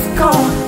just gone.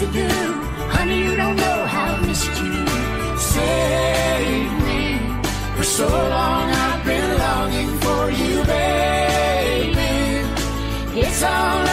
to do. Honey, you don't know how I missed you. Save me. For so long I've been longing for you, baby. It's all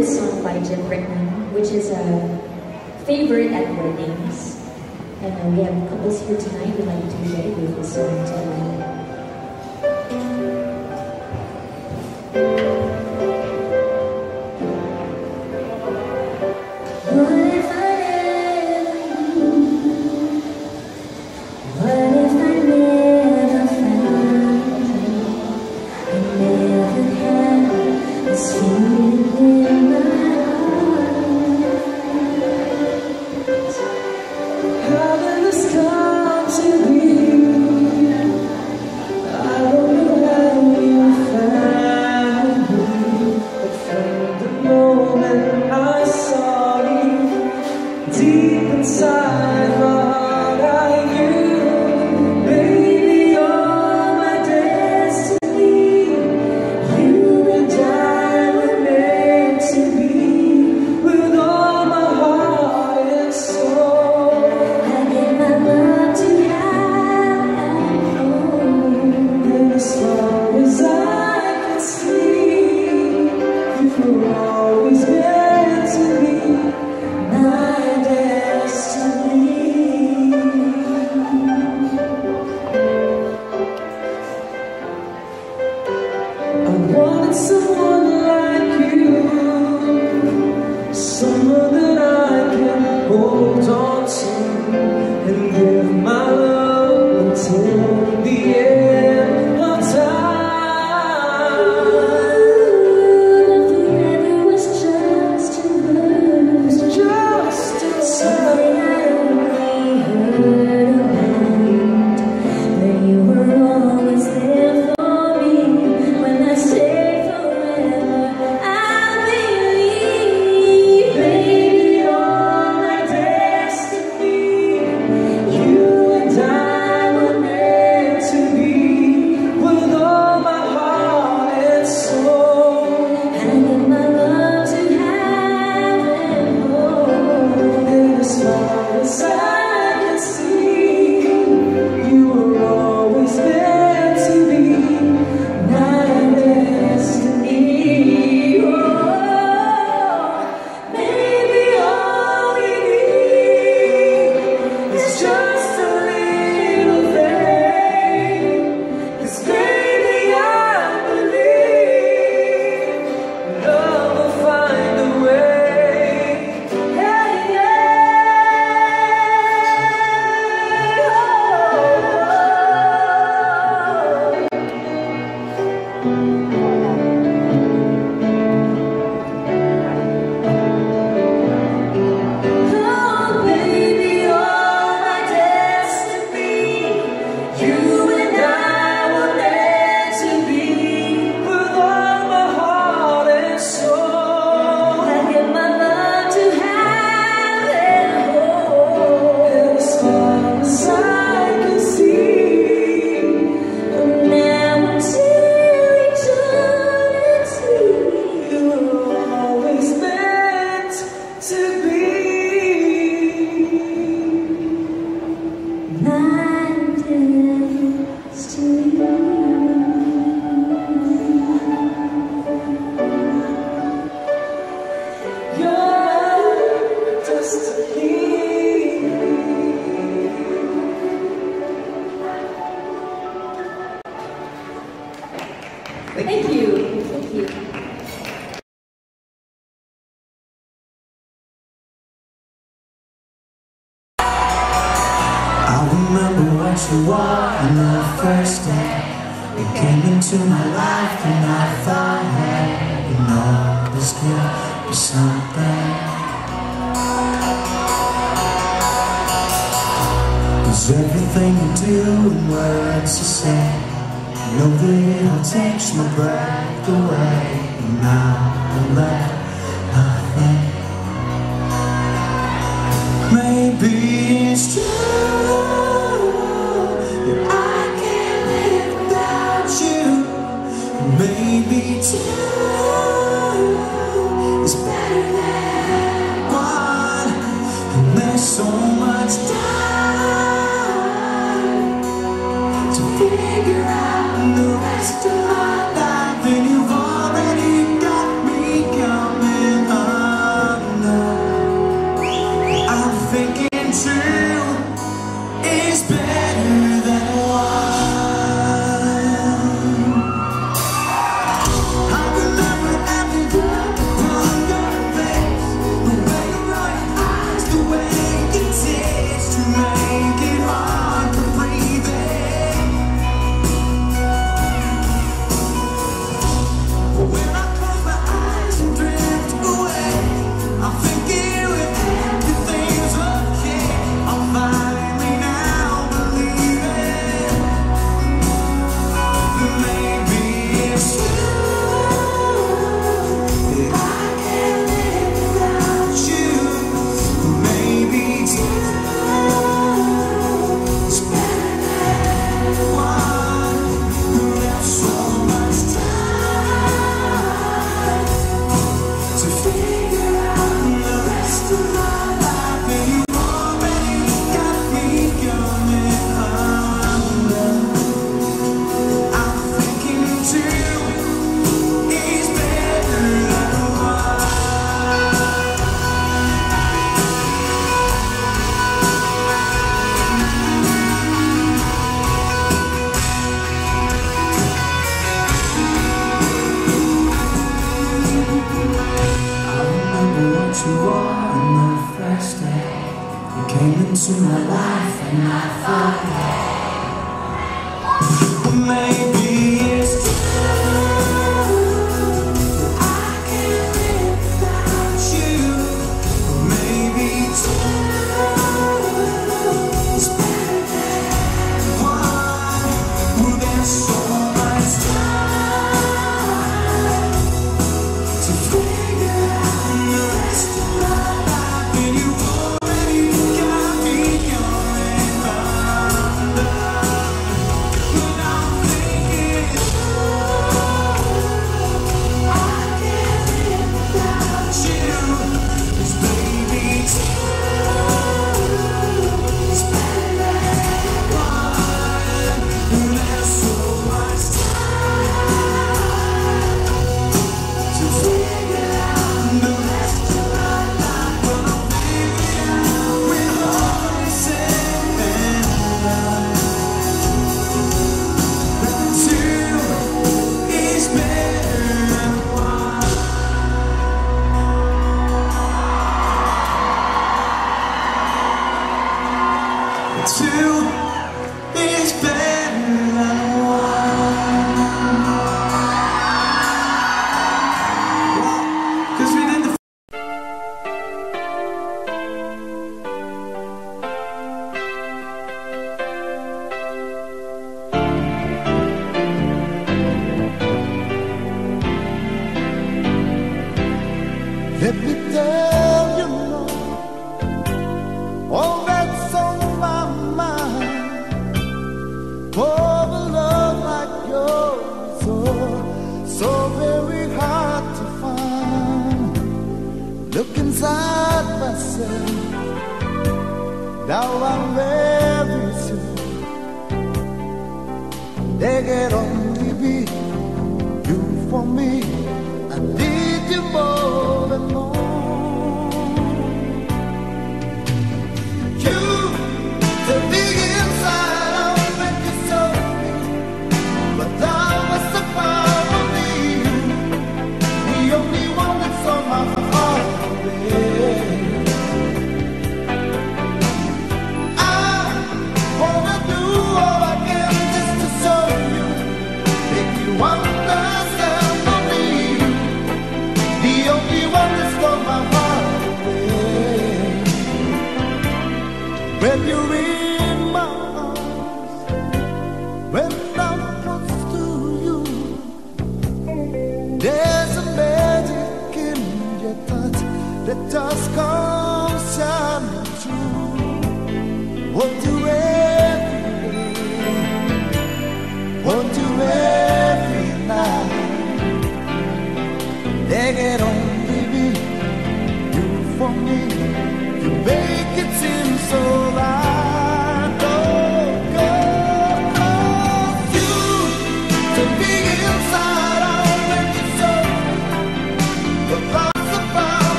this song by Jim Brickman, which is a favorite at weddings. And uh, we have couples here tonight who'd like to dedicate this song to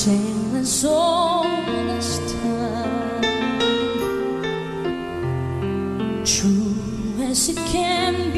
sing the song this time, true as it can be.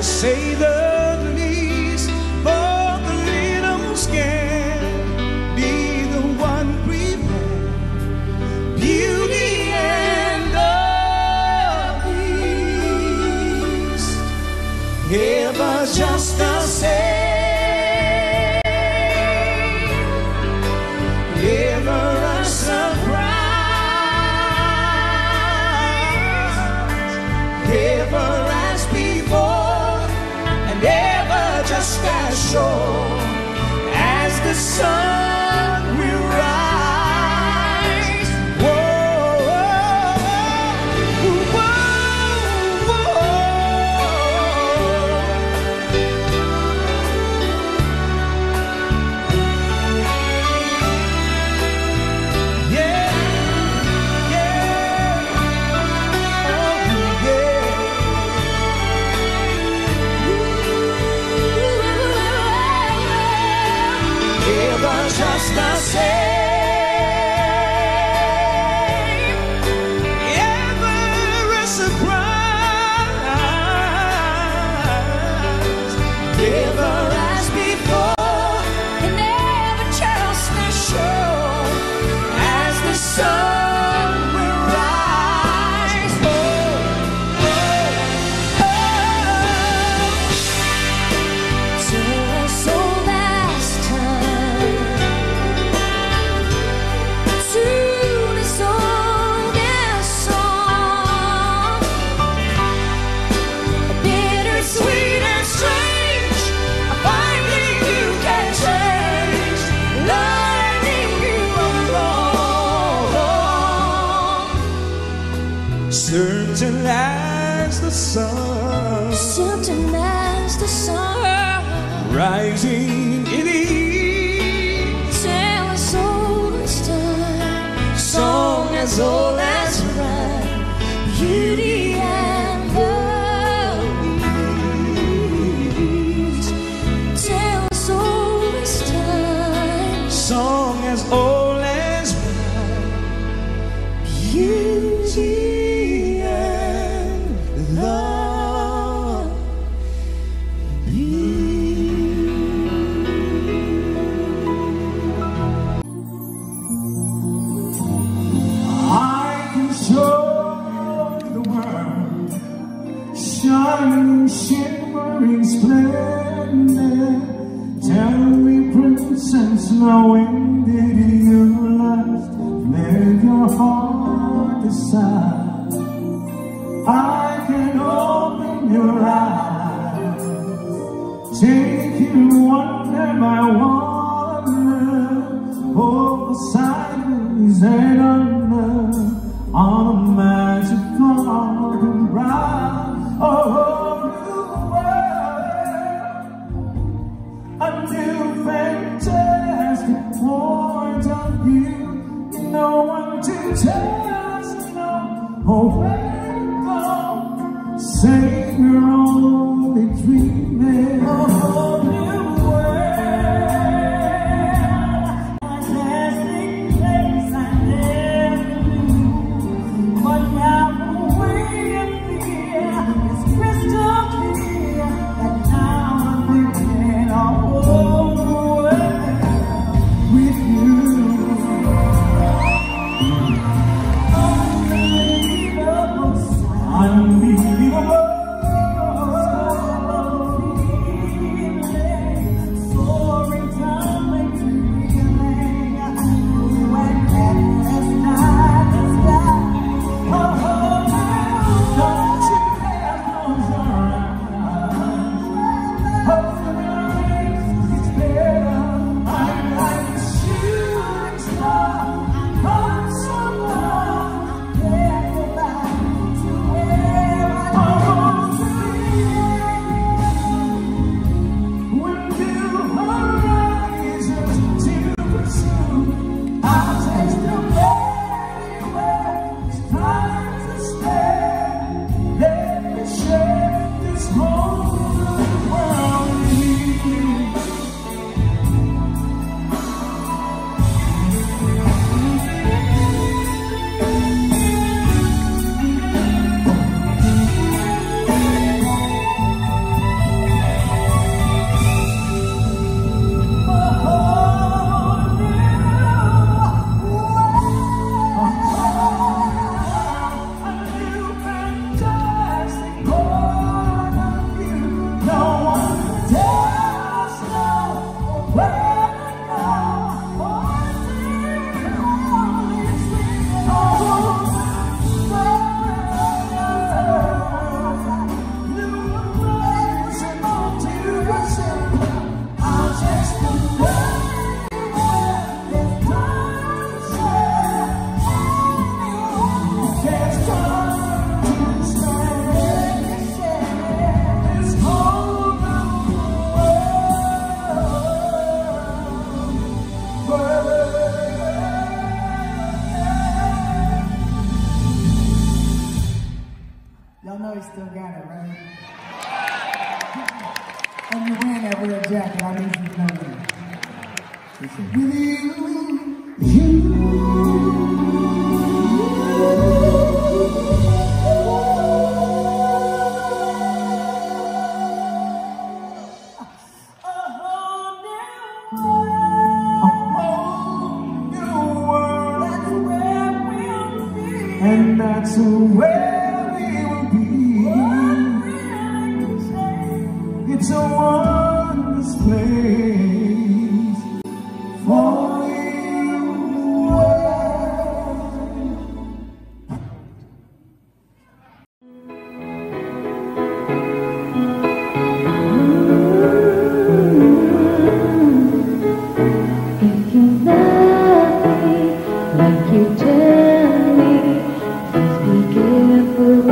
to say the certain as the sun, certain as the sun, rising in the east. Tell us all as time, song as old as snowing Mm-hmm.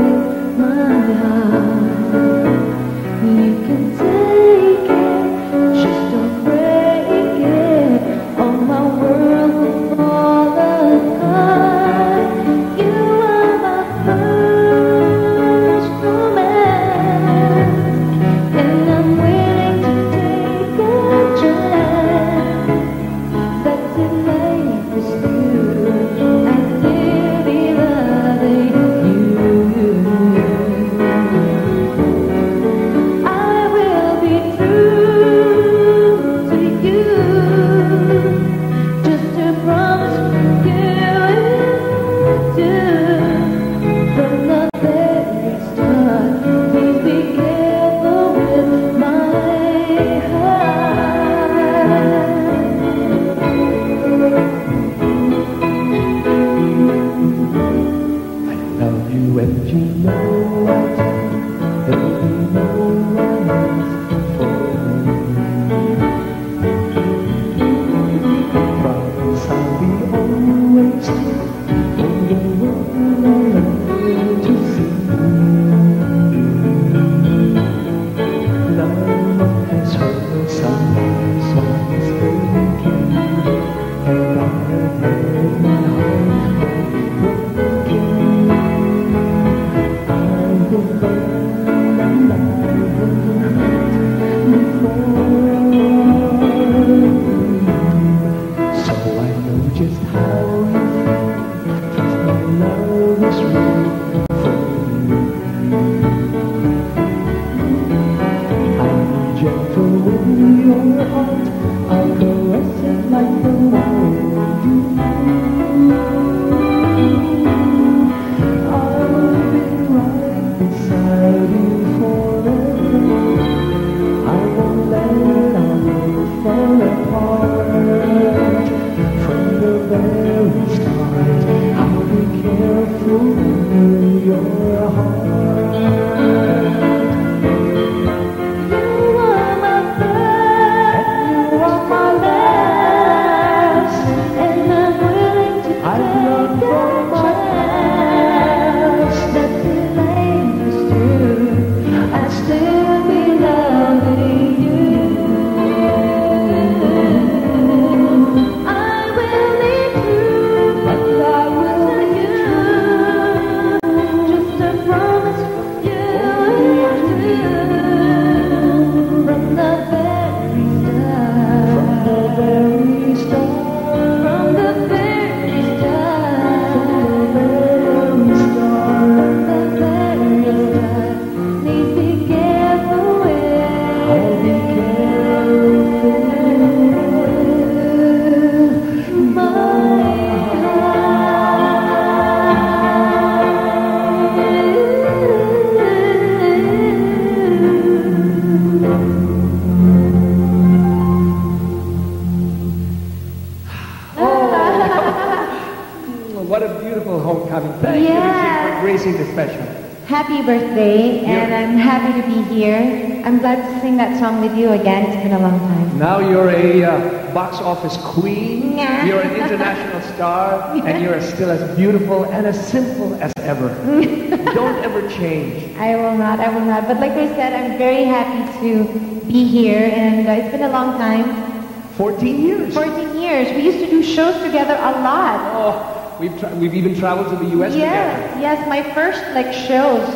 that song with you again. It's been a long time. Now you're a uh, box office queen. Yeah. You're an international star, yeah. and you're still as beautiful and as simple as ever. Don't ever change. I will not. I will not. But like I said, I'm very happy to be here, and uh, it's been a long time. 14 years. 14 years. We used to do shows together a lot. Oh, we've, tra- we've even traveled to the U.S. Yes, together. yes. My first like shows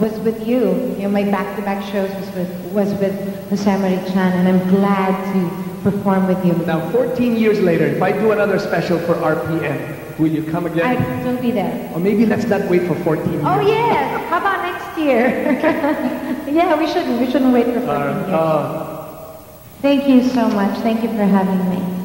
was with you. You know, my back-to-back shows was with was with Hussain Chan, and I'm glad to perform with you. Now, 14 years later, if I do another special for RPM, will you come again? I will be there. Or maybe let's not wait for 14 years. Oh, yes. How about next year? yeah, we shouldn't. We shouldn't wait for 14 years. Uh, Thank you so much. Thank you for having me.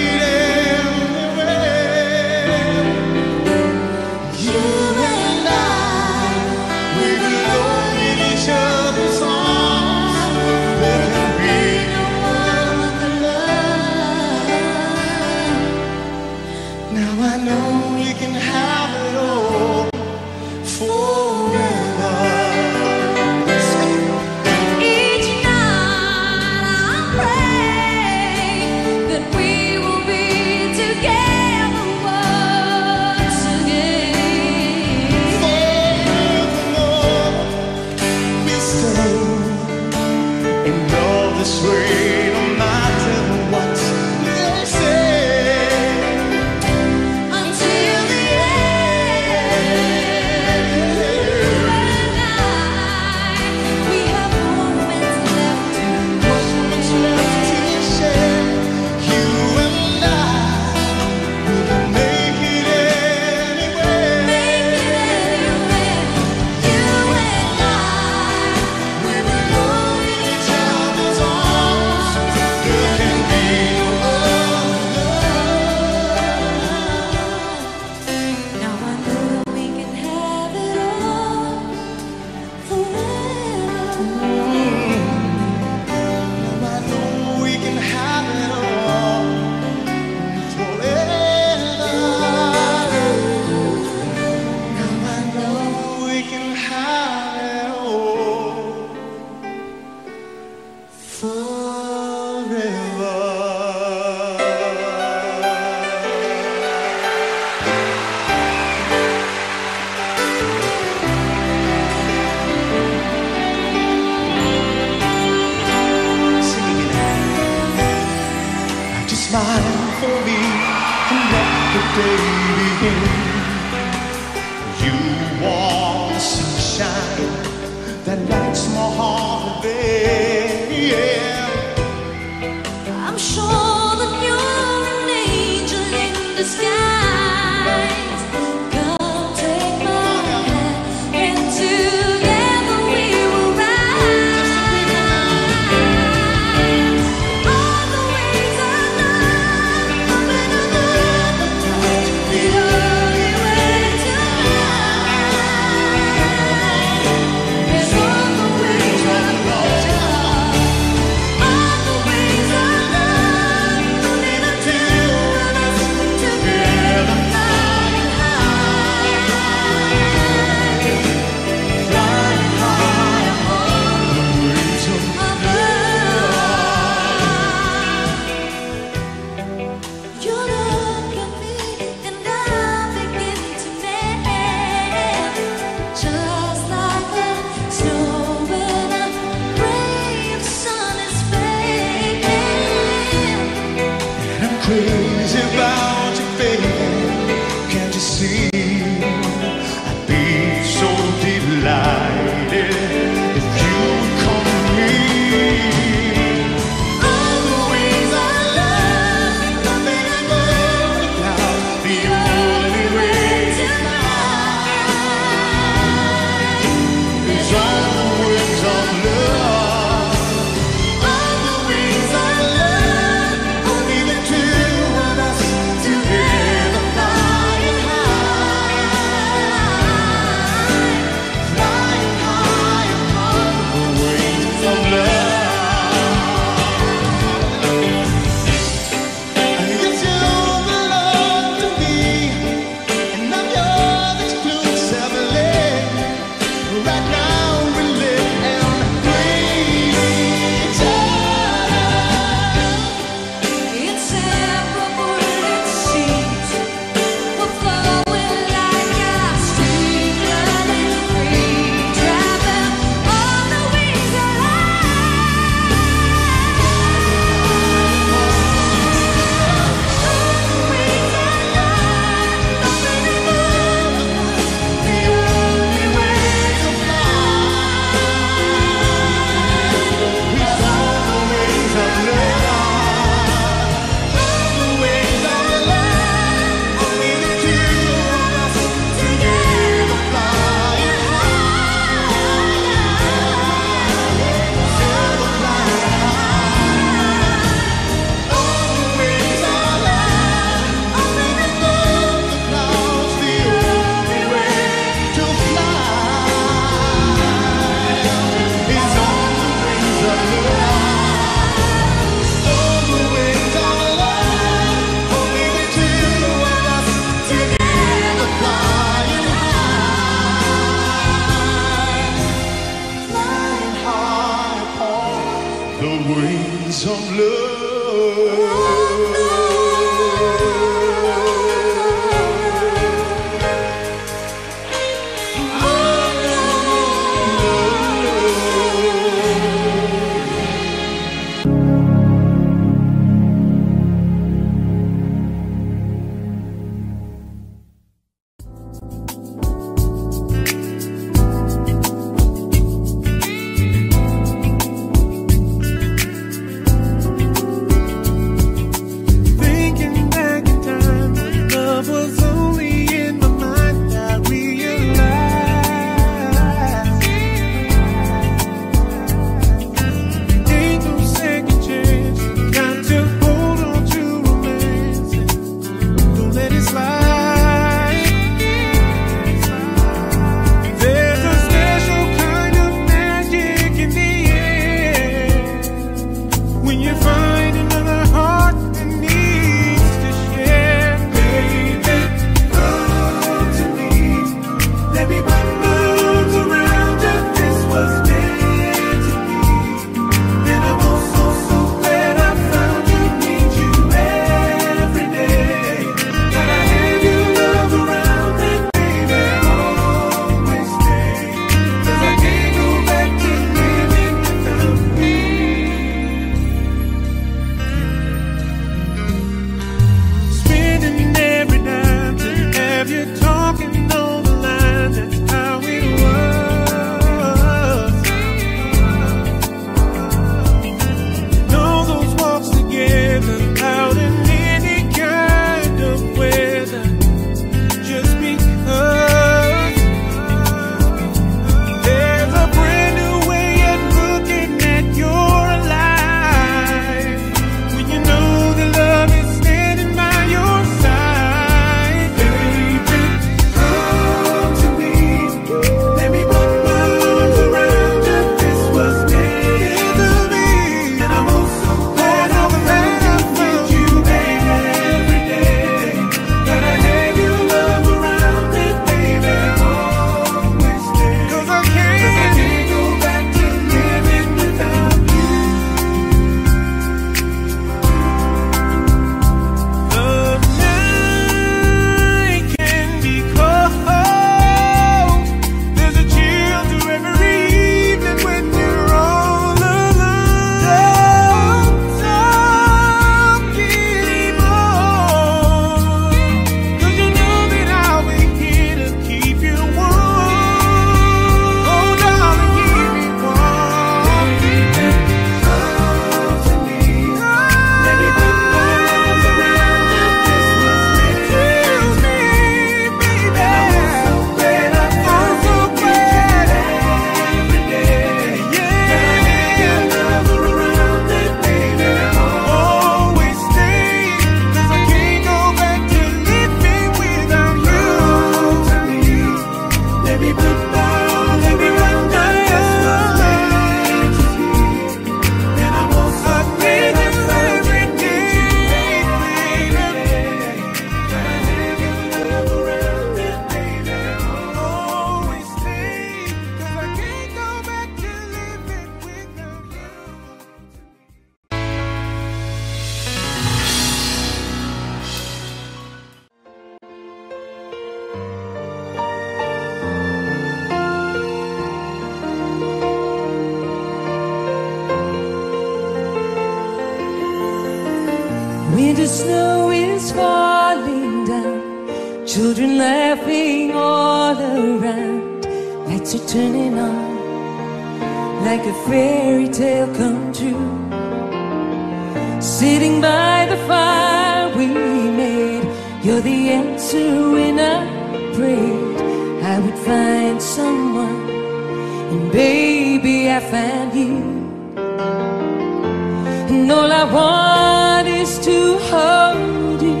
And all I want is to hold you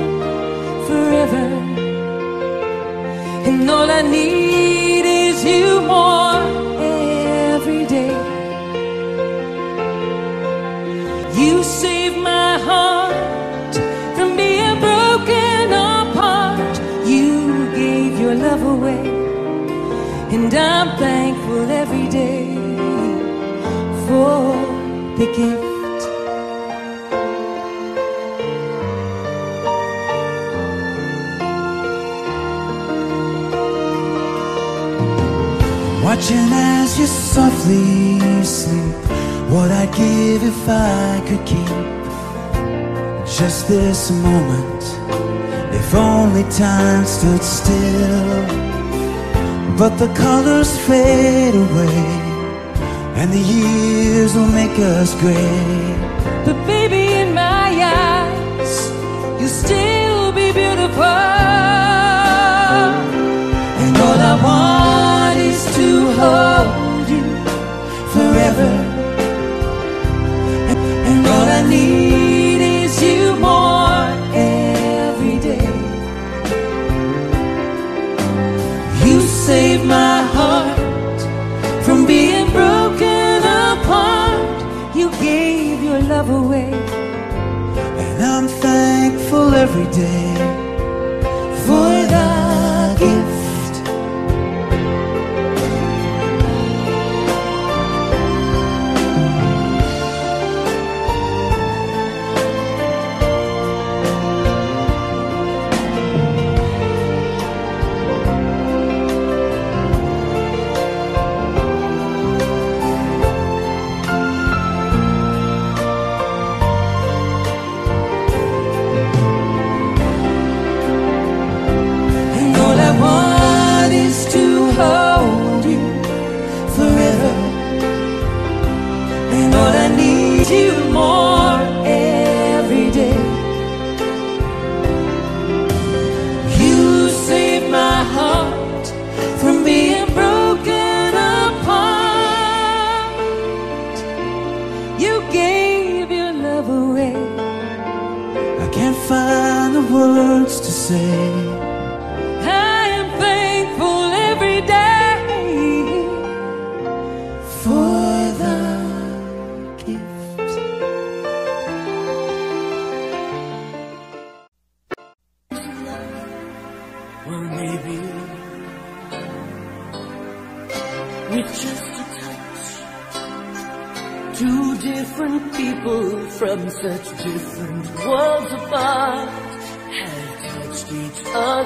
forever. And all I need is you more every day. You save my heart from being broken apart. You gave your love away, and I'm thankful every day for Watching as you softly sleep. What I'd give if I could keep just this moment. If only time stood still. But the colors fade away, and the years will make us gray. But baby, in my eyes, you'll still be beautiful. And all I want to words to say. I am thankful every day for the gift. Well, maybe with just a touch, two different people from such different worlds apart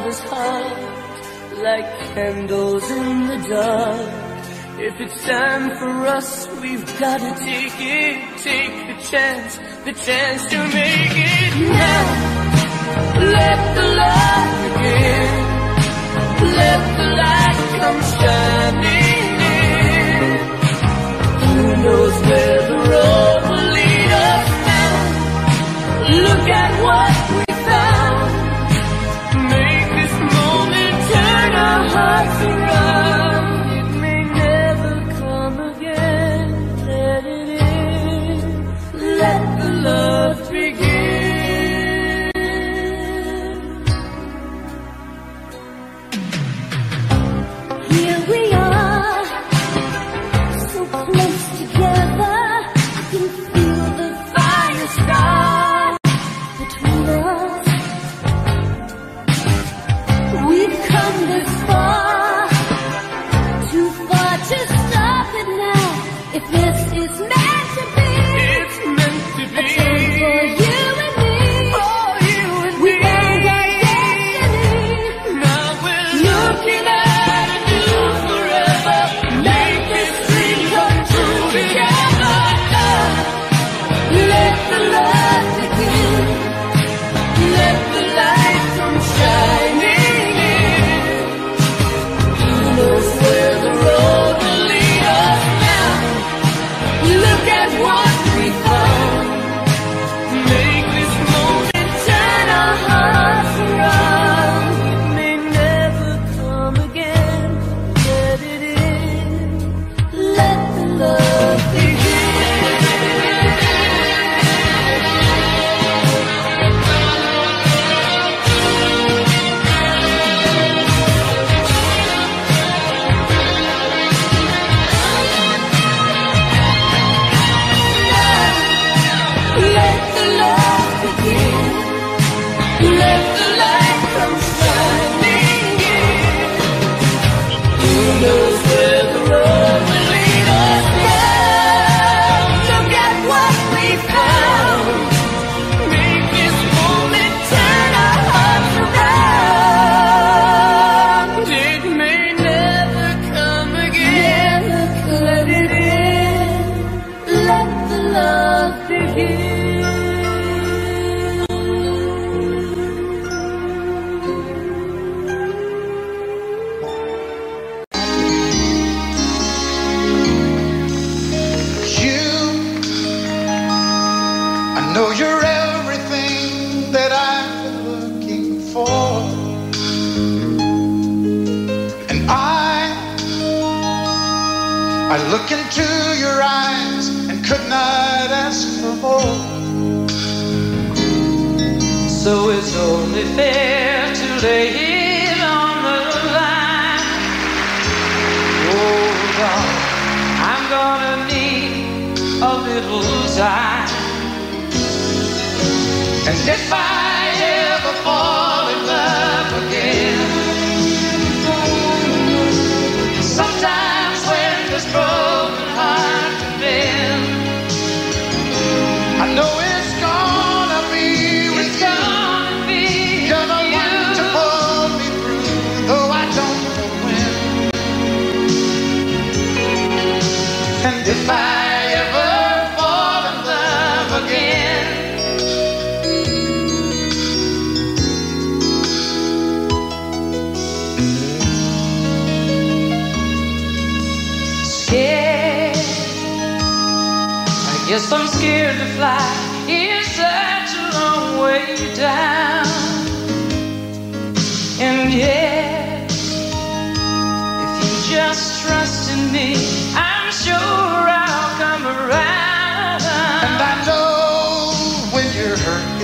other's heart like candles in the dark. If it's time for us, we've gotta take it, take the chance, the chance to make it now. Let the light begin. Let the light come shining in. Who knows where the road will lead us now? Look at what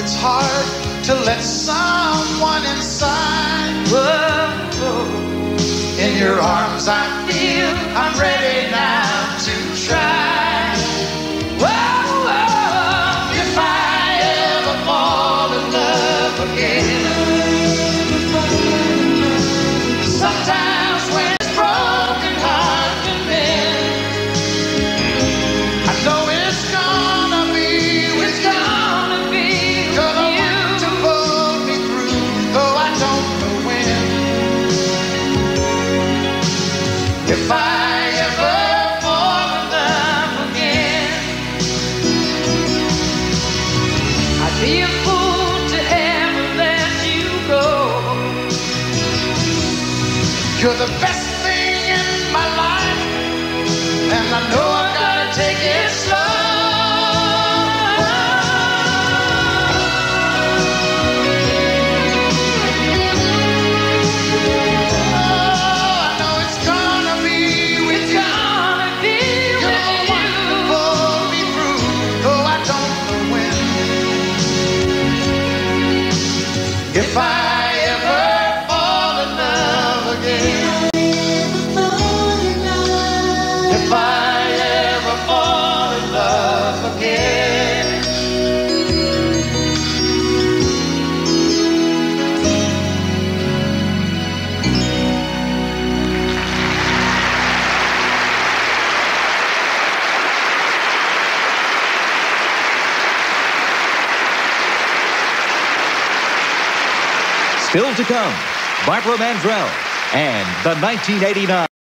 It's hard to let someone inside. Whoa, whoa. In your arms, I feel I'm ready now. Barbara Mandrell, and the 1989.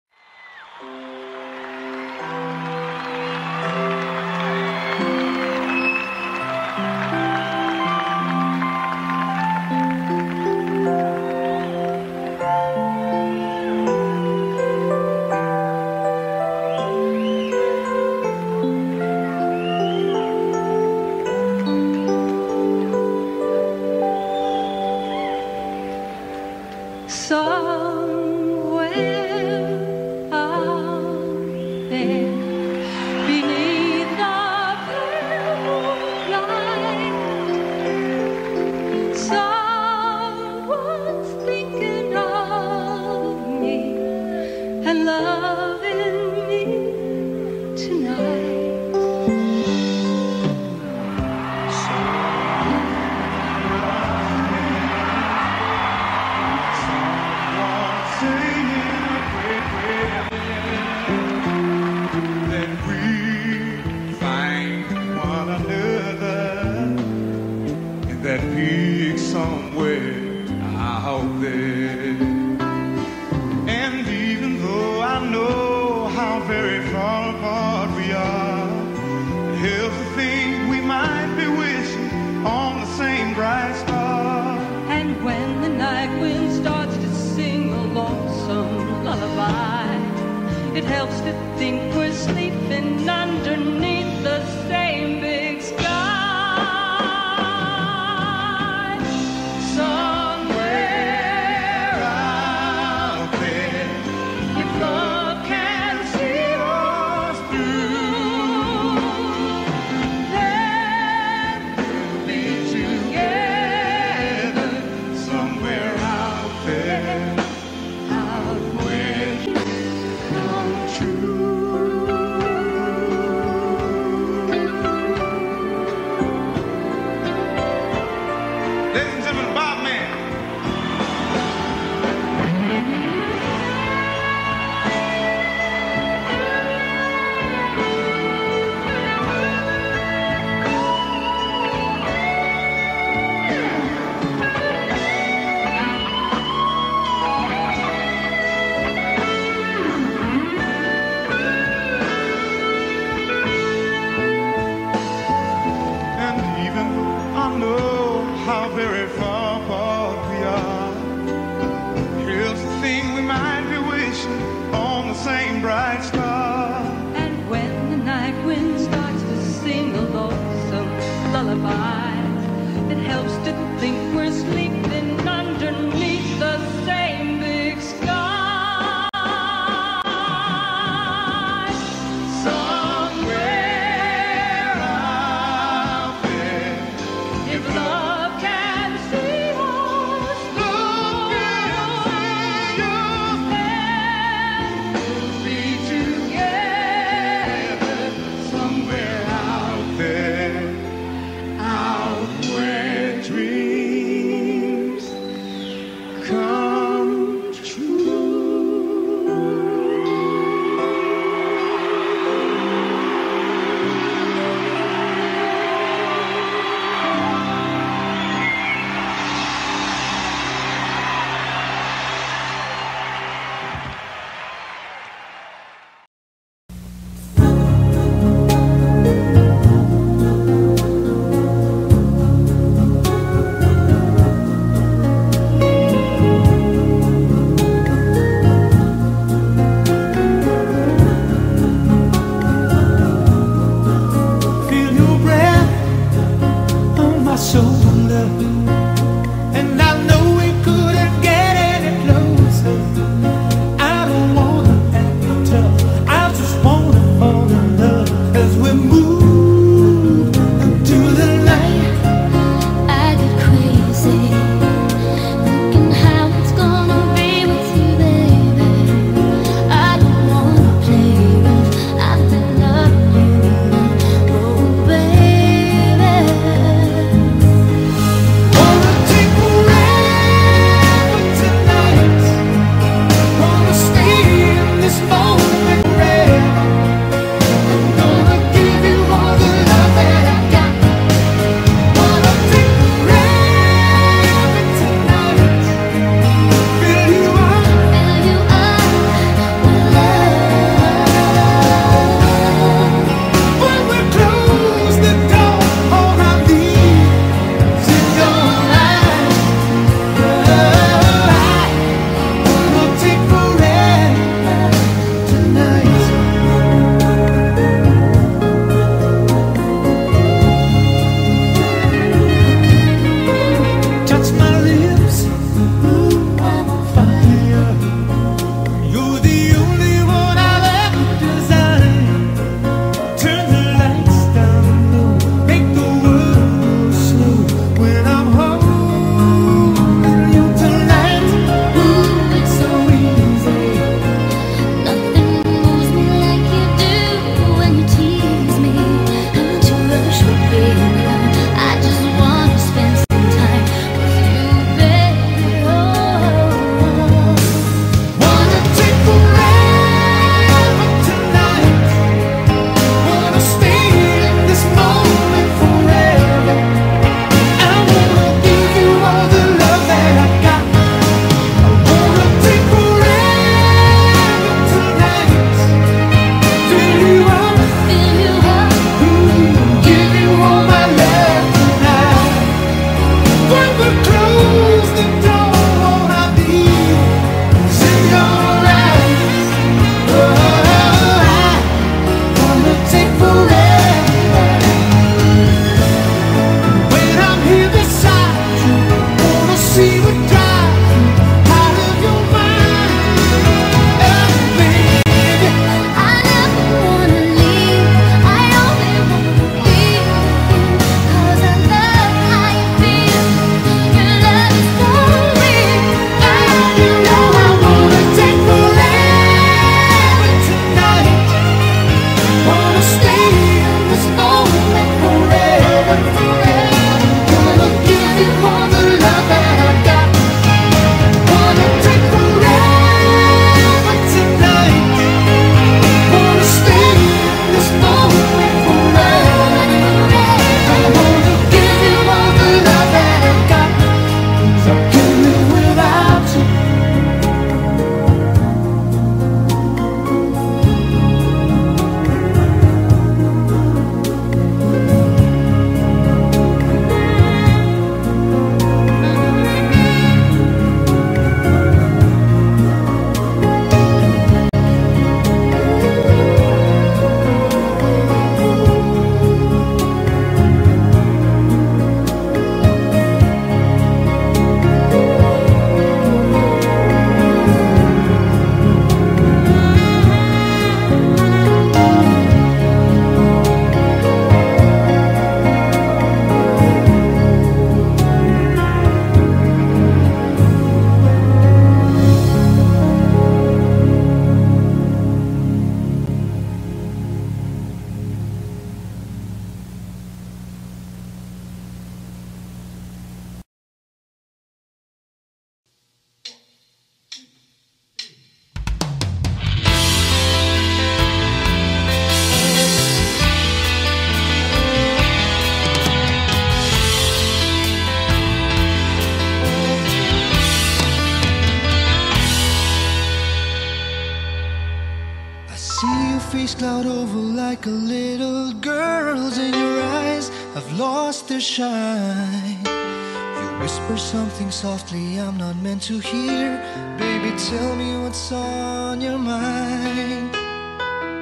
to hear. Baby, tell me what's on your mind.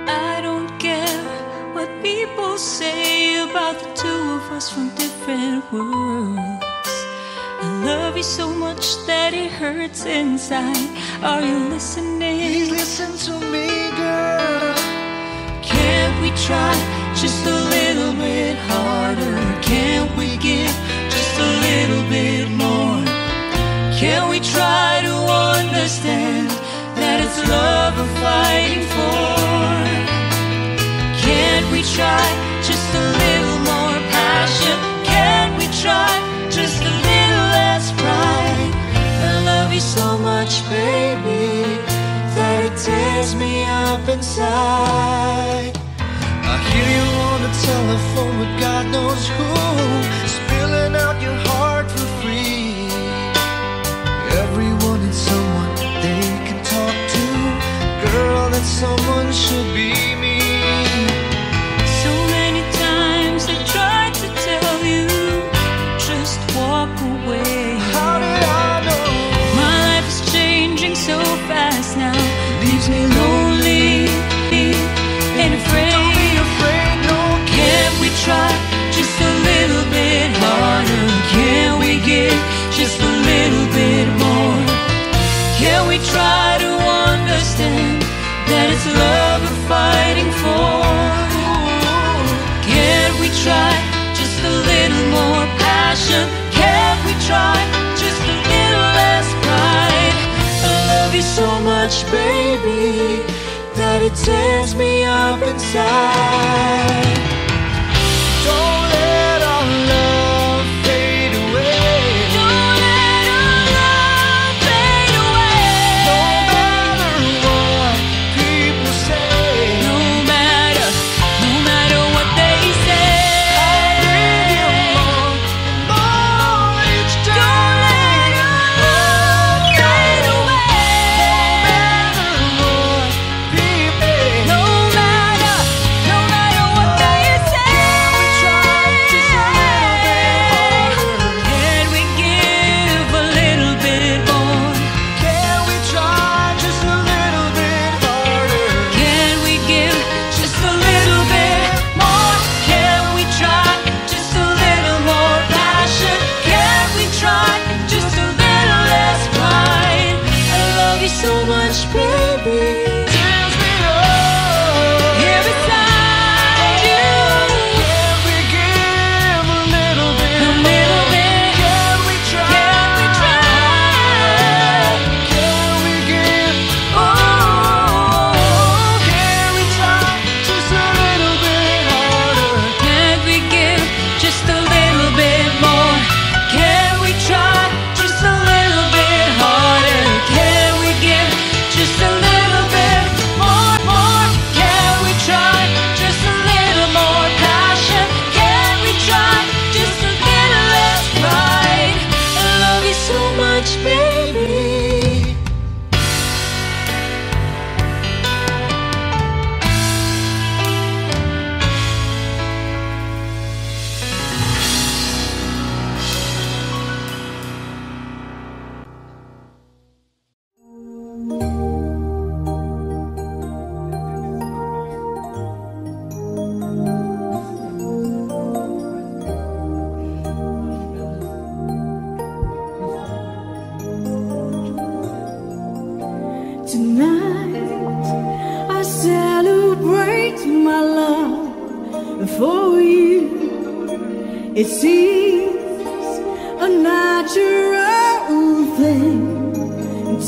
I don't care what people say about the two of us from different worlds. I love you so much that it hurts inside. Are you listening? Please listen to me, girl. Can't we try just a little bit harder? Can't we give just a little bit more? we try to understand that it's love we're fighting for? Can't we try just a little more passion? Can't we try just a little less pride? I love you so much, baby, that it tears me up inside. I hear you on the telephone with God knows who. 是 that it's love we're fighting for. Can't we try just a little more passion? Can't we try just a little less pride? I love you so much, baby, that it tears me up inside. Don't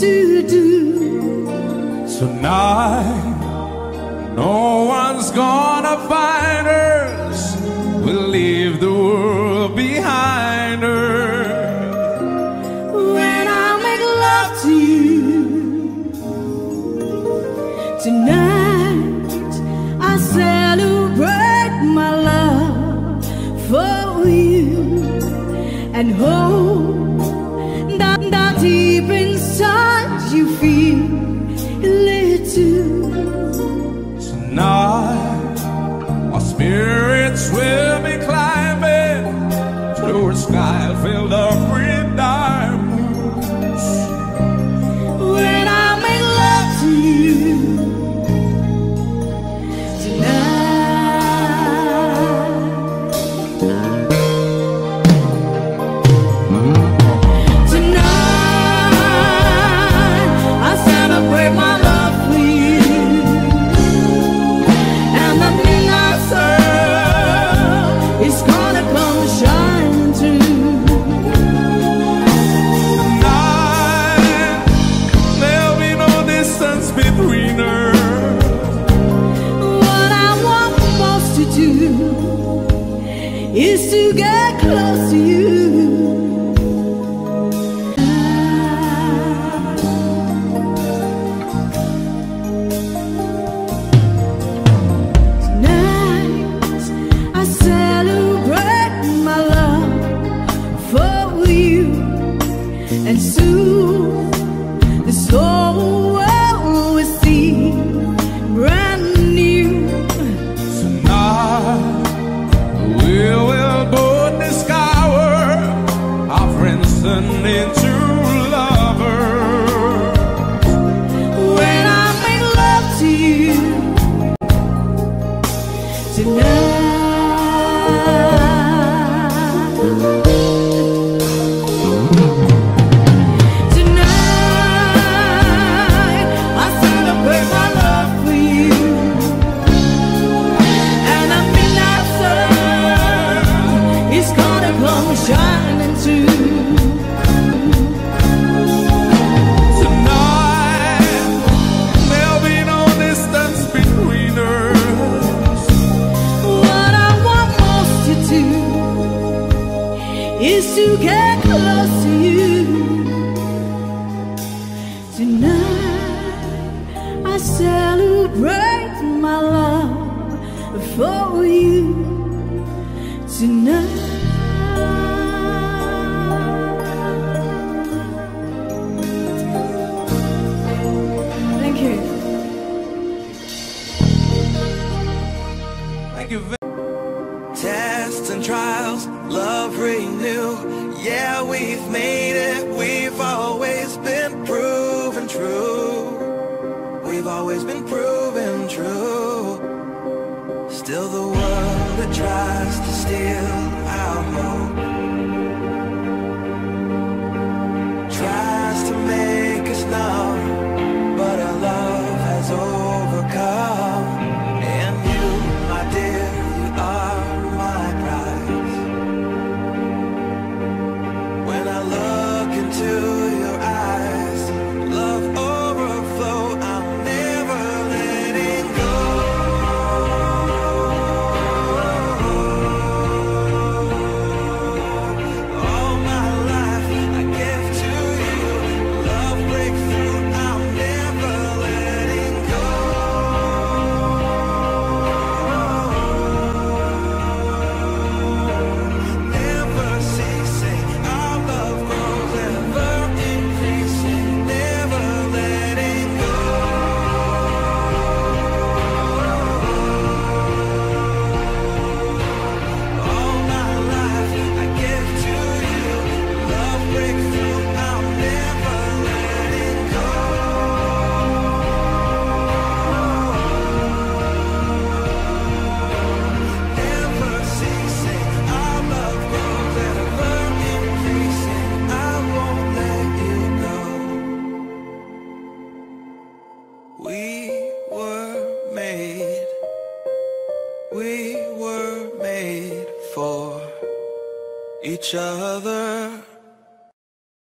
to do. So now.